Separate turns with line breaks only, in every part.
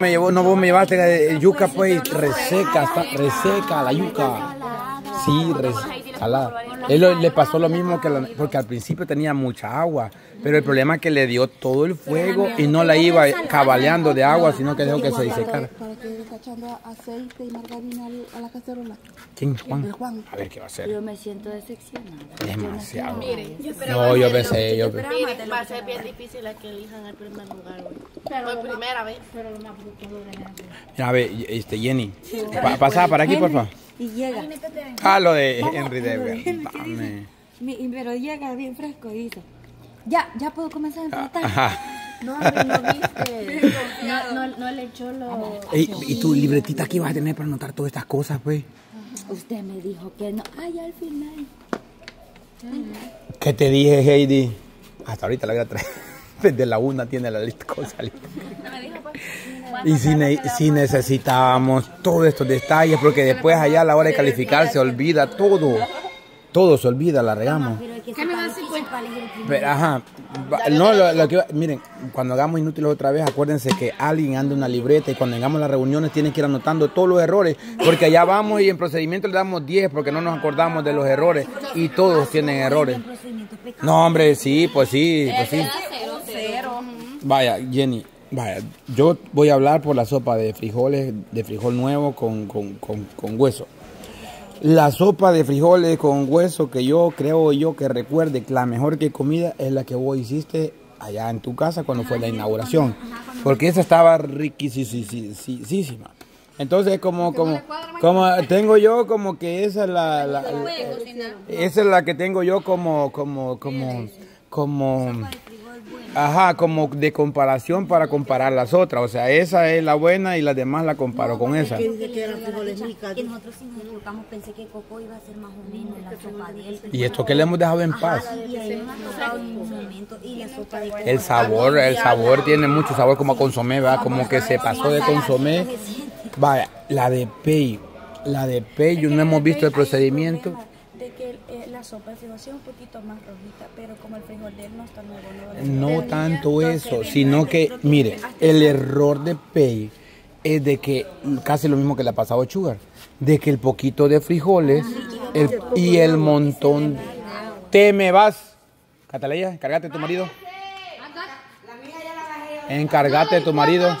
Me llevó, no vos me llevaste yuca pues reseca, está reseca la yuca. Sí, reseca. Él lo- le pasó lo mismo que la- porque al principio tenía mucha agua, pero el problema es que le dio todo el fuego y no la iba cabaleando de agua, sino que dejó que se disecara.
Para que echando aceite y margarina a la cacerola.
¿Quién Juan?
El Juan.
A ver qué va a hacer.
Yo me siento decepcionada.
Demasiado.
Miren,
No, yo pensé, yo pensé.
va a ser bien difícil a que elijan el primer lugar hoy. Por primera vez.
A ver, este Jenny, pa- pasá para aquí, por favor.
Y llega.
Ah, lo de Henry.
Mi- pero llega bien fresco y dice, ya, ya puedo comenzar a enfrentar.
Ajá.
No, no viste. No, no, no le echó lo...
Ey, ¿Y tu libretita aquí vas a tener para anotar todas estas cosas, pues?
Usted me dijo que no. Ay, al final.
¿Qué te dije, Heidi? Hasta ahorita la voy a traer. Desde la una tiene la lista cosa lista. Y si, ne- si necesitábamos todos estos detalles, porque después allá a la hora de calificar se olvida todo. Todo se olvida, la regamos.
Elegir el primero.
Pero, ajá, no, lo, lo que miren, cuando hagamos inútiles otra vez, acuérdense que alguien anda una libreta y cuando hagamos las reuniones tienen que ir anotando todos los errores, porque allá vamos y en procedimiento le damos 10 porque no nos acordamos de los errores y todos tienen errores. No, hombre, sí, pues sí, pues sí. Vaya, Jenny, vaya, yo voy a hablar por la sopa de frijoles, de frijol nuevo con, con, con, con hueso. La sopa de frijoles con hueso que yo creo yo que recuerde que la mejor que comida es la que vos hiciste allá en tu casa cuando fue la inauguración. Porque esa estaba riquísima. Entonces como como como tengo yo como que esa es la, la- esa es la que tengo yo como como como como Ajá, como de comparación para comparar las otras. O sea, esa es la buena y las demás la comparo con esa.
Que nosotros sí nos equivocamos, pensé que Coco iba a ser más o menos la sopa de él.
Y esto que le hemos dejado en paz.
Y la sopa de.
El sabor, el sabor tiene mucho sabor como a consomé, ¿verdad? Como que se pasó de consomé. Vaya, la de Pei, la de Pei, no hemos visto el procedimiento.
Que la sopa de frijol sí es un poquito más rojita, pero como el frijol de él no está muy bueno.
No tanto eso, sino que, mire, el error de Pei es de que casi lo mismo que le ha pasado a Sugar, de que el poquito de frijoles el- y el montón. Te me vas. Cataleya, encárgate de tu marido. Encárgate de tu marido.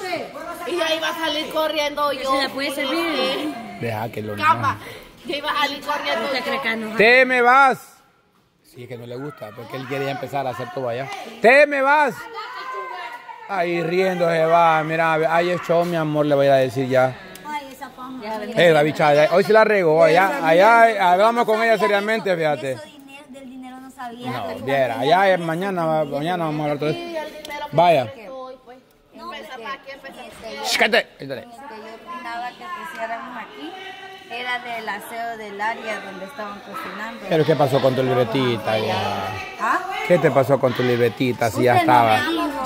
Y ya iba a salir corriendo yo.
¿Se la puede servir?
Deja que lo
Capa. Ya iba a salir corriendo
¿Usted
yo.
cree que no?
Te me vas. Sí, es que no le gusta, porque él quiere ya empezar a hacer todo allá. Te me vas. Ahí riendo se va, mira, ahí es show, mi amor, le voy a decir ya.
Ay, esa fama.
Eh, la bichada, hoy se la regó, allá, allá, hablamos con ella seriamente, fíjate.
Del dinero no sabía.
No, viera, allá es mañana, mañana vamos a hablar todo eso. Vaya. Cállate.
Yo opinaba que pusiéramos aquí era del aseo del área donde estaban cocinando.
Pero ¿qué pasó con tu libretita ya?
¿Ah?
¿Qué te pasó con tu libretita si ya estaba?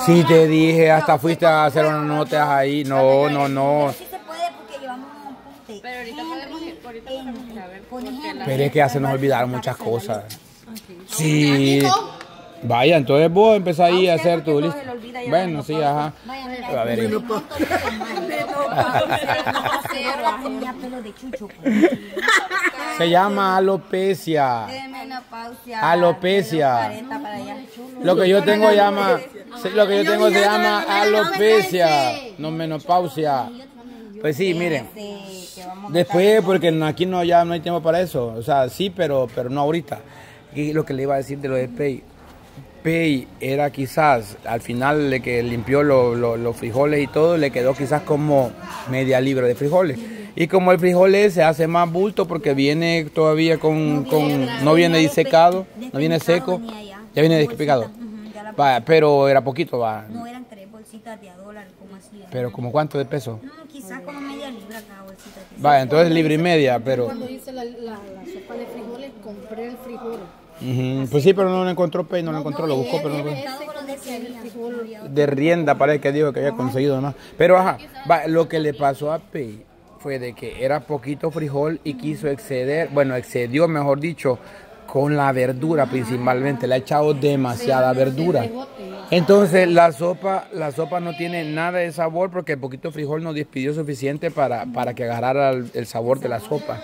Si te dije, hasta fuiste a hacer unas notas ahí. No, no, no.
Sí se puede porque llevamos un apunte. Pero ahorita podemos ir, ahorita podemos ir a ver.
Pero es que ya se nos olvidaron muchas cosas. Sí. Vaya, entonces vos empezás ahí a hacer tu lista. Bueno, sí, ajá. A ver.
Ahora tenía pelo de chucho. pues.
Se llama alopecia. Alopecia.
40 para allá.
Lo que yo tengo llama, lo que yo tengo se llama alopecia, no menopausia. Pues sí, miren. Después, porque aquí no ya no hay tiempo para eso. O sea, sí, pero, pero no ahorita. Y lo que le iba a decir de lo de Pei. Pei era quizás, al final de que limpió lo- lo- los frijoles y todo, le quedó quizás como media libra de frijoles. Y como el frijol se hace más bulto porque viene todavía con, con no viene disecado, no viene seco, ya viene Va, pero era poquito, va.
No eran tres bolsitas de a dólar, como así.
Pero como cuánto de peso.
No, quizás como media libra cada bolsita.
Va, entonces libre y media, pero.
Cuando hice la, la, la sopa de frijoles, compré el frijol.
Pues sí, pero no lo encontró Pei, no lo encontró, lo buscó, pero no lo encontró. De rienda parece que dijo que había conseguido más. Pero ajá, va, lo que le pasó a Pei fue de que era poquito frijol y quiso exceder, bueno, excedió, mejor dicho, con la verdura principalmente. Le ha echado demasiada verdura. Entonces la sopa, la sopa no tiene nada de sabor porque el poquito frijol no despidió suficiente para, para que agarrara el, el sabor de la sopa.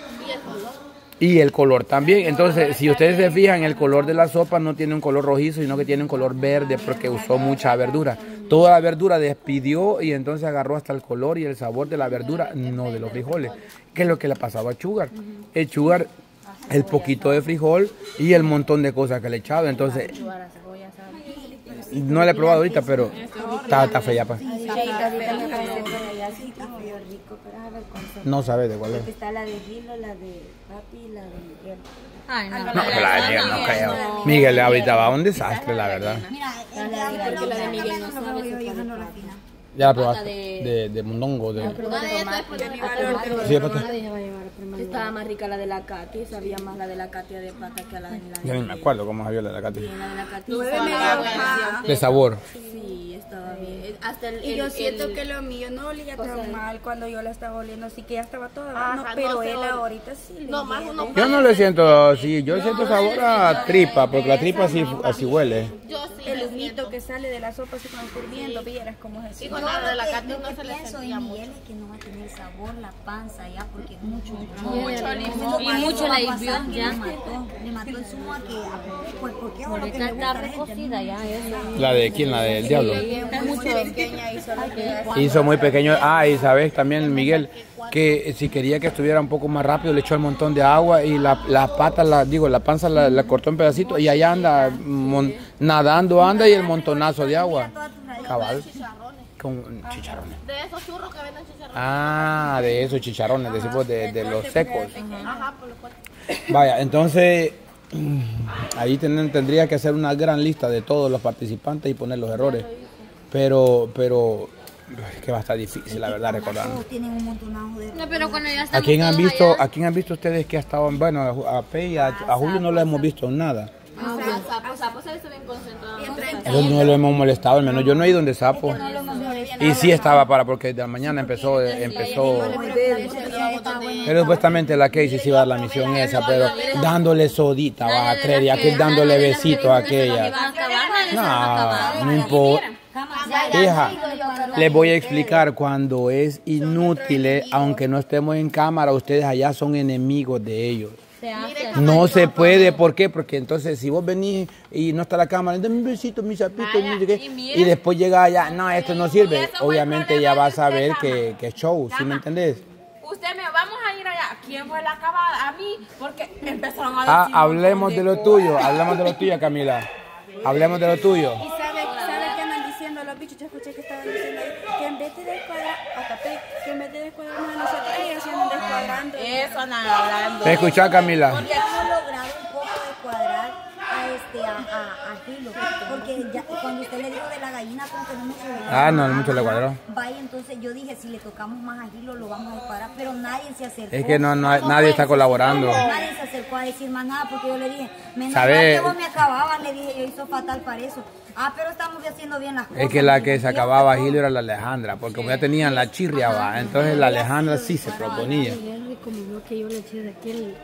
Y el color también. Entonces, si ustedes se fijan, el color de la sopa no tiene un color rojizo, sino que tiene un color verde porque usó mucha verdura. Toda la verdura despidió y entonces agarró hasta el color y el sabor de la verdura, no de los frijoles. ¿Qué es lo que le pasaba a Chugar? El Chugar, el poquito de frijol y el montón de cosas que le echaba. Entonces, no la he probado ahorita, pero está, está fea. pa. No sabe de cuál es.
Está la de Gilo, la de Papi y la de Miguel.
Ay, no.
No, pero la de Miguel no creo. Miguel ahorita va a un desastre, la verdad.
Mira,
porque la de Miguel no sabe
yo.
Ya la probaste. De, de mondongo. De... Sí.
Estaba más rica la de la Katy, sabía más la de la Katia de pata que la de la
Ya ni me acuerdo cómo sabía la de la Katy.
La de la Katy.
De sabor.
Sí,
Hasta el,
Y yo
el-
siento
el-
que lo mío no olía tan mal cuando yo la estaba oliendo, así que ya estaba toda.
Ajá,
no,
no
pero él ahorita sí le
No, más uno
Yo no le siento así, yo siento sabor a tripa, porque la tripa así, así huele.
Yo sí
El humito que sale de la sopa así cuando estoy viendo, vieras cómo es
Y con la de la
que
no se le sentía
en
mucho.
Miguel es que no va a tener sabor la panza ya porque es mucho
Mucho limón.
Y mucho la hirvió ya.
Le mató, le mató el zumo a que, a- pues porque
está recocida ya.
¿La de quién? ¿La del diablo?
Pequeña que
Hizo muy pequeño. Ah, y sabes también Miguel que si quería que estuviera un poco más rápido le echó el montón de agua y la, la pata, la, digo, la panza la, la cortó en pedacitos y allá anda mon- nadando anda y el montonazo de agua. Cabal. Con chicharrones.
De esos churros que venden chicharrones.
Ah, de esos chicharrones, decimos de, de los secos.
Ajá, por lo cual.
Vaya, entonces ahí ten- tendría que hacer una gran lista de todos los participantes y poner los errores. Pero, pero es que va a estar difícil, la verdad, recordar.
Todos tienen un montonazo de
No, pero cuando ya
¿A quién han visto,
allá-
a quién han visto ustedes que ha estado, bueno, a, a Pei y a, a Julio no lo hemos visto en nada?
Ah, Sapo, Sapo se visto bien concentrado.
Eso no lo hemos molestado, al menos yo no he ido donde Sapo. Y sí estaba para, porque de la mañana empezó, empezó, pero supuestamente la Casey sí iba a dar la misión esa, pero dándole sodita, vas a creer, y aquel dándole besitos a aquella. No, no importa. Hija, les voy a explicar cuando es inútil, eh, aunque no estemos en cámara, ustedes allá son enemigos de ellos. No se puede, ¿por qué? Porque entonces si vos venís y no está la cámara, dame un besito, mi sapito, no sé qué, y después llega allá, no, esto no sirve. Obviamente ya vas a ver que, que es show, ¿sí me entendés?
Usted me vamos a ir allá. ¿Quién fue la acabada? A mí, porque empezaron a decir.
Ah, hablemos de lo tuyo, hablemos de lo tuyo, Camila. Hablemos de lo tuyo.
Y sabe, sabe que andan diciendo los bichos, yo escuché que estaban diciendo ahí, que en vez de descuadrar, hasta pe- que en vez de descuadrarnos a nosotros, ellos se andan descuadrando.
Eso andan hablando.
¿Me escuchás, Camila?
Hemos logrado un poco de cuadrar a este a, a, a Gilo, porque ya, cuando usted le dijo de la gallina como que no mucho le
Ah, no, no mucho le cuadró.
Vaya, entonces yo dije, si le tocamos más a Gilo lo vamos a descuadrar, pero nadie se acercó.
Es que no, no, nadie está colaborando.
Nadie se a decir más nada porque yo le dije, menos
¿Sabe?
mal que vos me acababas, le dije, yo hizo fatal para eso. Ah, pero estamos haciendo bien las cosas.
Es que la que se
"Sí,
acababa Gilio era la Alejandra, porque como ya tenían la chirria, va, entonces la Alejandra sí se proponía.
Y él como vio que yo le eché de aquel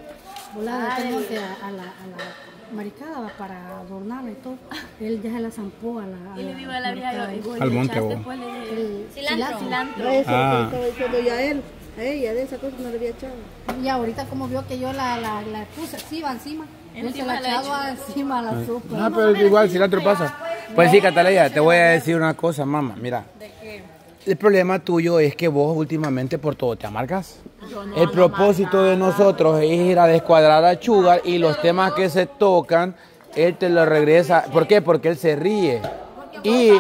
volado de monte a, a la, a la maricada va, para adornarla y todo, él ya se la zampó a la, a
Y le
la
digo a la vieja,
maricada.
y vos
Al
le
monte,
echaste,
vos.
pues, le dije,
El
Cilantro.
cilantro.
Eso
Ah.
que estaba diciendo yo a él. Ella de esa cosa no le había echado.
Y ahorita como vio que yo la, la, la puse así, va encima, él se la echaba encima la sopa.
No, pero igual si el otro pasa. Pues sí, Catalina, te voy a decir una cosa, mamá. Mira, el problema tuyo es que vos últimamente por todo te amargas. El propósito de nosotros es ir a descuadrar a Chugar y los temas que se tocan, él te lo regresa. ¿Por qué? Porque él se ríe. Y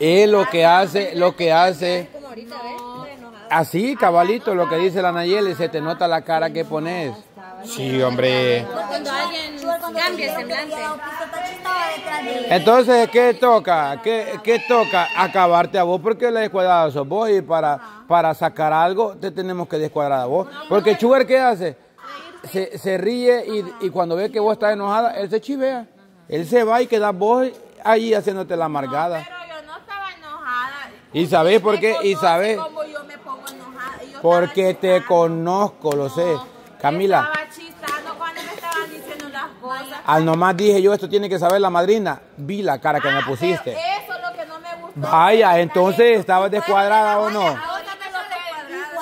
él lo que hace, lo que hace, así, cabalito, lo que dice la Nayeli, se te nota la cara que pones. Sí, hombre.
Cuando alguien cambia semblante.
Entonces, ¿qué toca? ¿Qué, qué toca? Acabarte a vos porque la descuadrada sos vos y para, para sacar algo te tenemos que descuadrar a vos. Porque Sugar, ¿qué hace? Se, se ríe y, y cuando ve que vos estás enojada, él se chivea. Él se va y queda vos ahí haciéndote la amargada.
Pero yo no estaba enojada.
¿Y sabés por qué? ¿Y sabés?
cómo yo me pongo enojada. Y yo
Porque te conozco, lo sé. Camila,
Estaba chistando cuando me estaban diciendo las cosas.
Al nomás dije yo, esto tiene que saber la madrina. Vi la cara que me
Ah,
pusiste.
Eso es lo que no me gustó.
Vaya, entonces, ¿estabas descuadrada o no?
Lo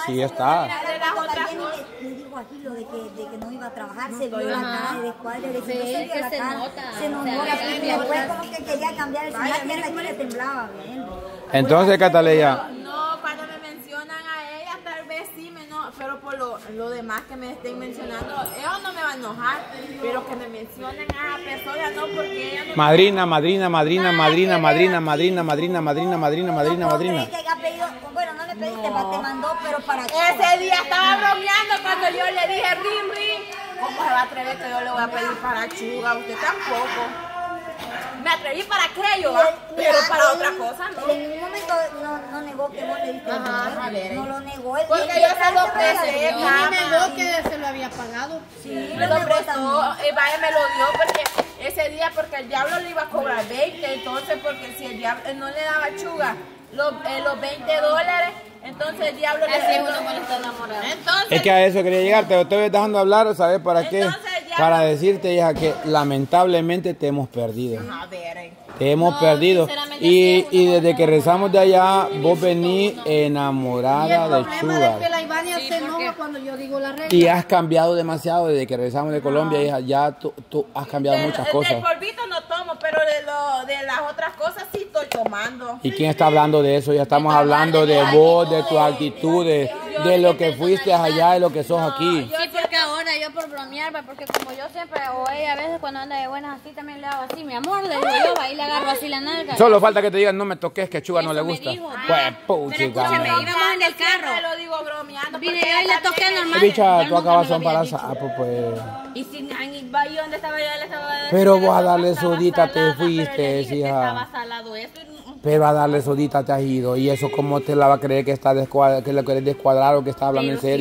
Sí, está.
de las otras
Jenny
cosas.
le, le dijo a Gilo de que, de que no iba a trabajar, se vio la cara de descuadre, de que no se vio la
se
cara,
nota,
se nos
o sea,
notó la
nota.
como que quería cambiar el celular, y hasta aquí le temblaba, bien.
Entonces, Cataleya,
No, cuando me mencionan a ella, tal vez sí me no, pero por lo, lo demás que me estén mencionando, ellos no me van a enojar, pero que me mencionen a persona no, porque ella no
madrina, madrina, madrina, madrina, madrina, madrina, madrina, madrina, madrina, madrina,
¿Cómo
madrina.
Bueno, no le pediste, te mandó, pero para
Ese día estaba bromeando cuando yo le dije, Rin, Rin, ¿cómo se va a atrever que yo le voy a pedir para chuga? Usted tampoco. Me atreví para aquello, ¿va? pero para otra cosa, ¿no?
En ningún momento no, no negó que vos le diste el
Ajá,
dinero.
a ver.
No lo negó. Él,
Porque yo se lo
se
presté.
Y negó que se lo había pagado.
Sí,
Me
lo
lo prestó, y vaya me lo dio porque ese día, porque el diablo le iba a cobrar 20, entonces porque si el diablo no le daba chuga los, eh, los 20 dólares, entonces el diablo le
Así es uno cuando está enamorado.
Entonces,
Es que a eso quería llegar, te estoy dejando hablar, ¿sabes para qué?
Entonces,
Para decirte, hija, que lamentablemente te hemos perdido.
a ver, eh.
Te hemos
No,
perdido. Y, y desde que rezamos de allá, vos venís enamorada de
problema es que
Chugar.
la Ivania
Sí,
se
porque-
enoja cuando yo digo la regla.
Y has cambiado demasiado desde que regresamos de Colombia, hija. Ya tú, tú has cambiado
Del-
muchas
Del
cosas.
polvito no tomo, pero de, lo, de las otras cosas sí estoy tomando.
¿Y quién está hablando de eso? Ya estamos hablando de vos, de tus actitudes, de lo que fuiste allá y lo que sos aquí.
Yo por bromear, va, porque como yo siempre, o ella a veces cuando anda de buenas así también le hago así, mi amor, le digo yo, va y le agarro así la nalga.
Solo falta que te digan, no me toques, que Chuga no le gusta.
dijo.
Pues,
Ah,
puchica.
pero escúchame, íbamos en el carro.
Siempre lo digo bromeando.
Vine yo y le toqué normal.
Bicha,
Él
tú acabas sapo, pues.
Y si yo donde estaba yo, él estaba
Pero vos a darle sodita te fuiste,
le
hija.
Estaba salado eso. y-
Pero a darle sodita te has ido. Y eso, ¿cómo te la va a creer que está descuadrado, que lo querés descuadrar o que está hablando en serio?